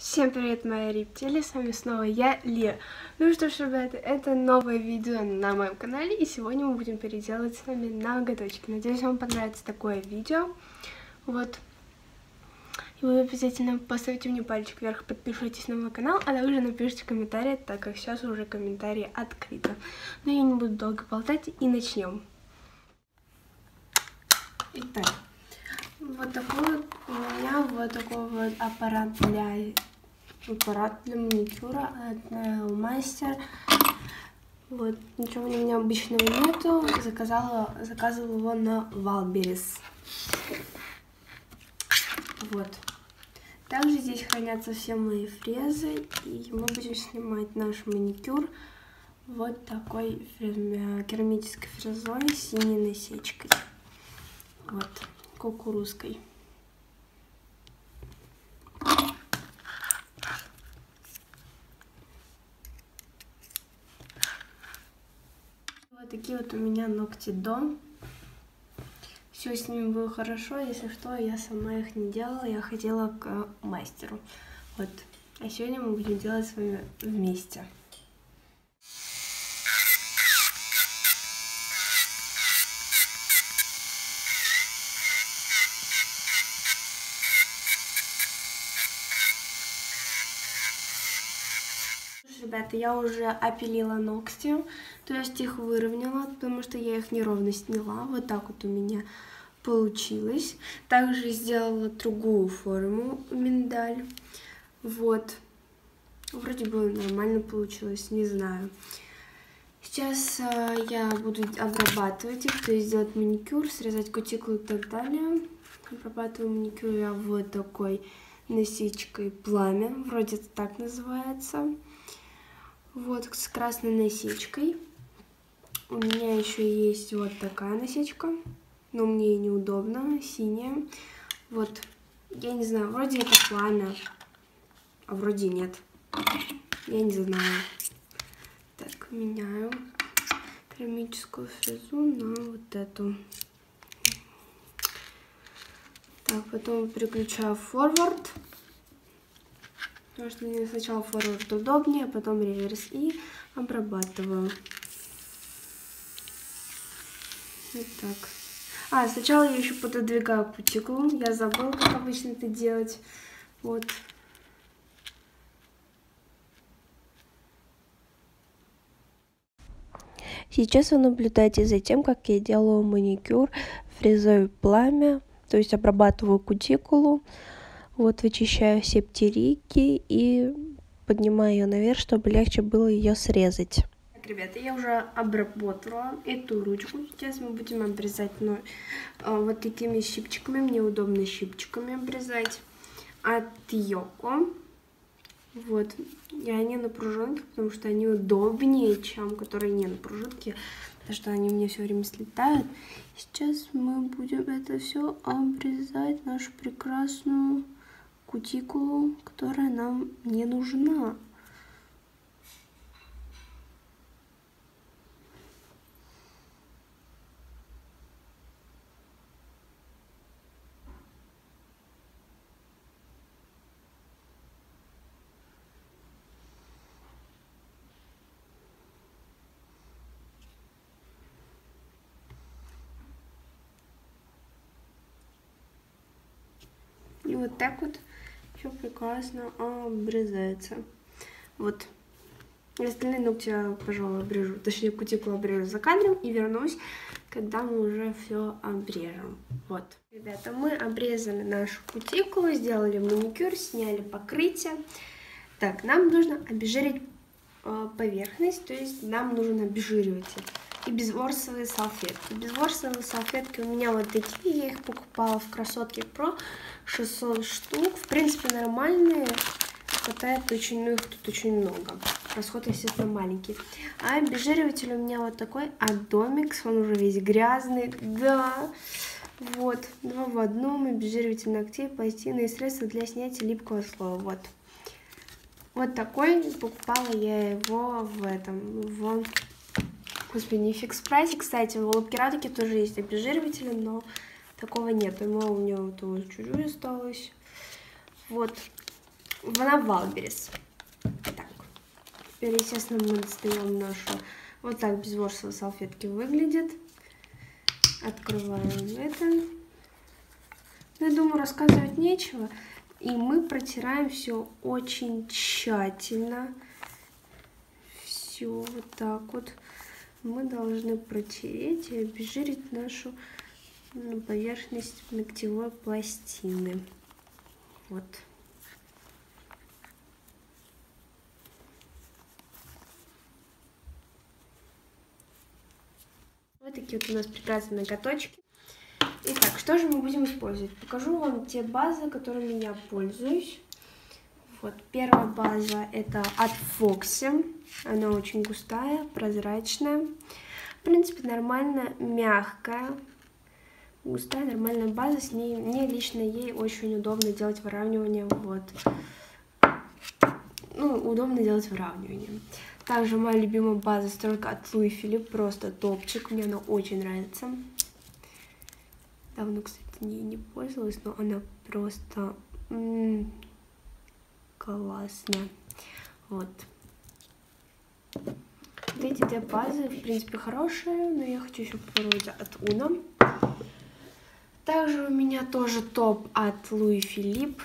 Всем привет, мои рептилии, с вами снова я, Лия. Ну что ж, ребята, это новое видео на моем канале, и сегодня мы будем переделать с вами ноготочки. Надеюсь, вам понравится такое видео. Вот. И вы обязательно поставите мне пальчик вверх, подпишитесь на мой канал, а также напишите комментарии, так как сейчас уже комментарии открыты. Но я не буду долго болтать, и начнем. Итак, вот такой вот у меня вот такой вот аппарат для аппарат для маникюра от Nail Master. Вот, ничего у меня обычного нету. Заказала, заказывала его на Wildberries. Вот. Также здесь хранятся все мои фрезы. И мы будем снимать наш маникюр вот такой керамической фрезой с синей насечкой. Вот, кукурузкой. Такие вот у меня ногти до. Все с ними было хорошо, если что, я сама их не делала, я ходила к мастеру. Вот. А сегодня мы будем делать с вами вместе. Ребята, я уже опилила ногти, то есть их выровняла, потому что я их неровно сняла. Вот так вот у меня получилось. Также сделала другую форму миндаль. Вот. Вроде бы нормально получилось, не знаю. Сейчас э, я буду обрабатывать их, то есть делать маникюр, срезать кутикулу и так далее. Обрабатываю маникюр я вот такой насечкой пламя, вроде это так называется. Вот с красной насечкой. У меня еще есть вот такая насечка, но мне неудобно, синяя. Вот, я не знаю, вроде это пламя, а вроде нет. Я не знаю. Так, меняю керамическую фрезу на вот эту. Так, потом переключаю форвард потому что мне сначала форвард удобнее, а потом реверс и обрабатываю. Вот так. А, сначала я еще пододвигаю кутикулу. Я забыла, как обычно это делать. Вот. Сейчас вы наблюдаете за тем, как я делаю маникюр фрезой пламя, то есть обрабатываю кутикулу. Вот вычищаю все птерики и поднимаю ее наверх, чтобы легче было ее срезать. Так, ребята, я уже обработала эту ручку. Сейчас мы будем обрезать ну, вот такими щипчиками. Мне удобно щипчиками обрезать от Йоко. Вот. И они на пружинке, потому что они удобнее, чем которые не на пружинке. Потому что они мне все время слетают. Сейчас мы будем это все обрезать, нашу прекрасную кутикулу, которая нам не нужна. И вот так вот все прекрасно обрезается. Вот. Остальные ногти пожалуй, обрежу, точнее, кутикулу обрежу за кадром и вернусь, когда мы уже все обрежем. Вот. Ребята, мы обрезали нашу кутикулу, сделали маникюр, сняли покрытие. Так, нам нужно обезжирить э, поверхность, то есть нам нужен обезжириватель и безворсовые салфетки. Безворсовые салфетки у меня вот такие, я их покупала в Красотке Про, 600 штук. В принципе, нормальные, хватает очень, ну их тут очень много. Расход, естественно, маленький. А обезжириватель у меня вот такой Adomix, он уже весь грязный, да. Вот, два в одном, обезжириватель ногтей, пластины и средства для снятия липкого слоя, вот. Вот такой, покупала я его в этом, в Господи, не фикс прайсе. Кстати, в улыбке радуги тоже есть обезжириватели, но такого нет. Ему у него тоже чуть-чуть осталось. Вот. Она Wildberries. Так. Теперь, естественно, мы достаем нашу... Вот так безворсовые салфетки выглядят. Открываем это. Ну, я думаю, рассказывать нечего. И мы протираем все очень тщательно. Все вот так вот. Мы должны протереть и обезжирить нашу ну, поверхность ногтевой пластины. Вот. Вот такие вот у нас прекрасные ноготочки. Итак, что же мы будем использовать? Покажу вам те базы, которыми я пользуюсь. Вот, первая база это от Foxy. Она очень густая, прозрачная. В принципе, нормально, мягкая. Густая, нормальная база. С ней, мне лично ей очень удобно делать выравнивание. Вот. Ну, удобно делать выравнивание. Также моя любимая база стройка от Луи Филипп, просто топчик, мне она очень нравится. Давно, кстати, не, не пользовалась, но она просто классная. Вот. Две базы, в принципе, хорошие, но я хочу еще попробовать от Уна. Также у меня тоже топ от Луи Филипп.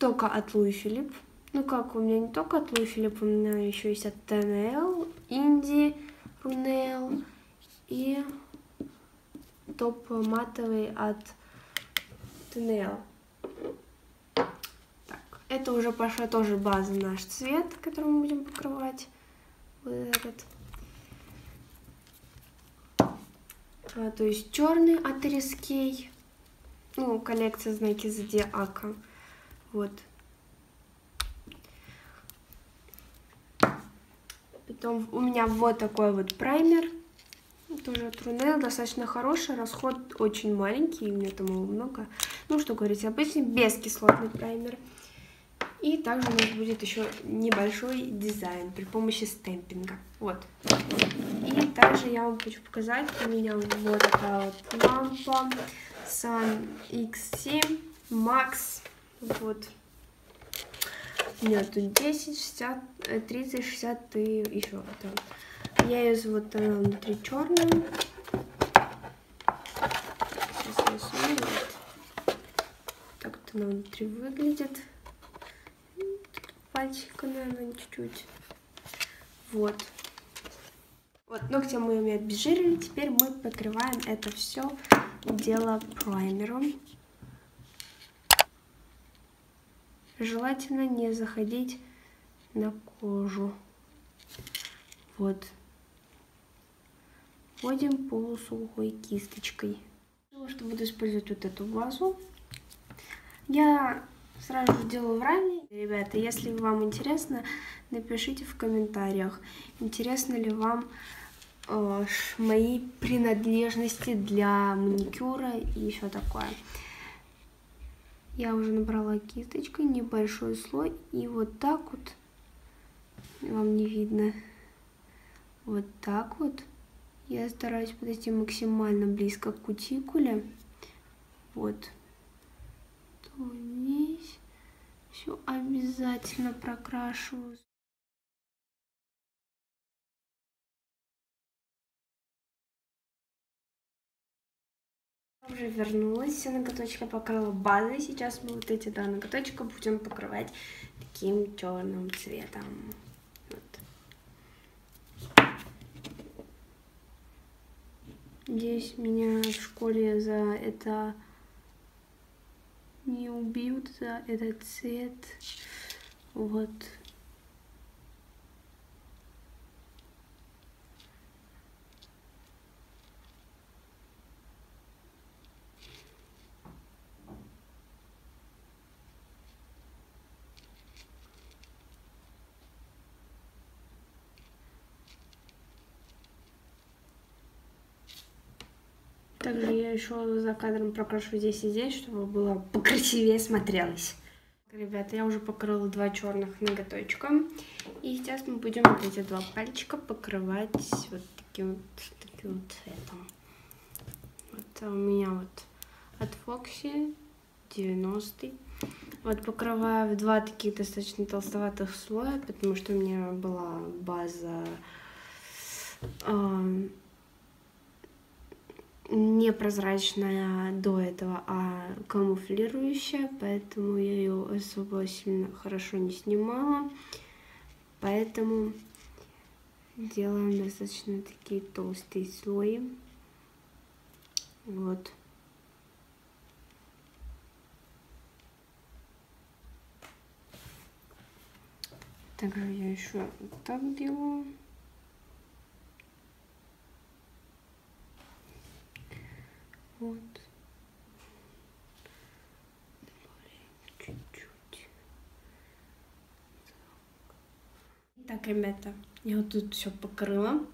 Только от Луи Филипп. Ну как, у меня не только от Луи Филипп, у меня еще есть от ТНЛ, Инди, Рунел и топ матовый от ТНЛ. Так, это уже пошла тоже база наш цвет, который мы будем покрывать. Вот этот. А, то есть черный от Рискей. Ну, коллекция знаки зодиака. Вот. Потом у меня вот такой вот праймер. Тоже Трунел, достаточно хороший, расход очень маленький, у меня там его много. Ну, что говорить, обычный бескислотный праймер. И также у нас будет еще небольшой дизайн при помощи стемпинга. Вот. Также я вам хочу показать, у меня вот такая вот лампа Sun X7 Max. Вот. Нет, тут 10, 60, 30, 60 и еще там. Я ее вот она внутри черная. Сейчас я рисую. Вот. Так вот она внутри выглядит. Пальчик, наверное, чуть-чуть. Вот. Вот, ногти мы ими обезжирили. Теперь мы покрываем это все дело праймером. Желательно не заходить на кожу. Вот. Вводим полусухой кисточкой. Что буду использовать вот эту базу. Я сразу же делаю в раме. Ребята, если вам интересно, напишите в комментариях, интересно ли вам э, мои принадлежности для маникюра и все такое. Я уже набрала кисточкой небольшой слой. И вот так вот, вам не видно, вот так вот. Я стараюсь подойти максимально близко к кутикуле. Вот. Здесь все обязательно прокрашиваю. уже вернулась, все ноготочки покрыла базой. Сейчас мы вот эти два ноготочка будем покрывать таким черным цветом. Вот. Надеюсь, меня в школе за это не убьют, за этот цвет. Вот. Также я еще за кадром прокрашу здесь и здесь, чтобы было покрасивее смотрелось. Ребята, я уже покрыла два черных ноготочка. И сейчас мы будем вот эти два пальчика покрывать вот таким вот, таким вот цветом. Вот у меня вот от Foxy 90 -й. Вот покрываю в два таких достаточно толстоватых слоя, потому что у меня была база э, непрозрачная до этого, а камуфлирующая, поэтому я ее особо сильно хорошо не снимала. Поэтому делаем достаточно такие толстые слои. Вот. Также я еще так делаю. Вот. Чуть-чуть. Так, ребята, я вот тут все покрыла.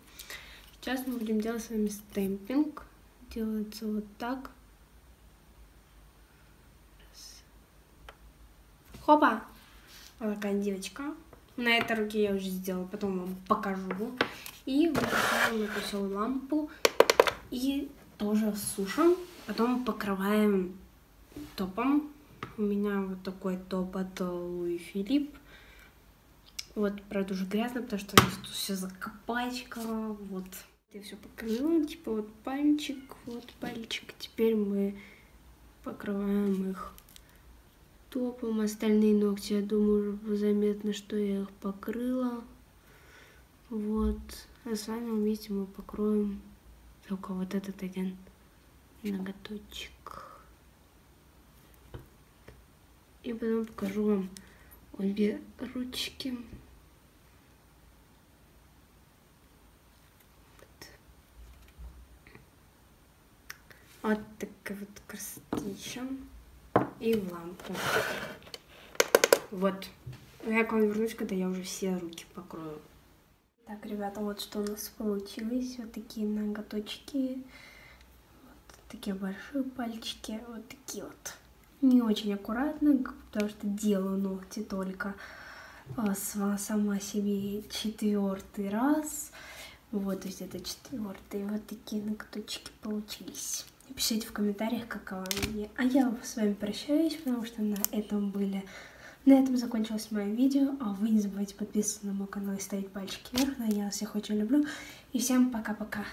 Сейчас мы будем делать с вами стемпинг. Делается вот так. Хопа! Вот такая девочка. На этой руке я уже сделала, потом вам покажу. И выключаем эту всю лампу. И тоже сушим. Потом покрываем топом. У меня вот такой топ от Луи Филипп. Вот, правда, уже грязно, потому что тут все закопачкало. Вот. Я все покрыла, типа вот пальчик, вот пальчик. Теперь мы покрываем их топом. Остальные ногти, я думаю, заметно, что я их покрыла. Вот. А с вами увидите, мы покроем только вот этот один ноготочек. И потом покажу вам обе ручки. Вот такая вот красотища. И в лампу. Вот. Я к вам вернусь, когда я уже все руки покрою. Так, ребята, вот что у нас получилось. Вот такие ноготочки. Вот такие большие пальчики. Вот такие вот. Не очень аккуратно, потому что делаю ногти только а, сама себе четвертый раз. Вот, то есть это четвертый. Вот такие ноготочки получились. Пишите в комментариях, какова мне. А я с вами прощаюсь, потому что на этом были... На этом закончилось мое видео. А вы не забывайте подписываться на мой канал и ставить пальчики вверх. Но я всех очень люблю. И всем пока-пока.